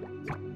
you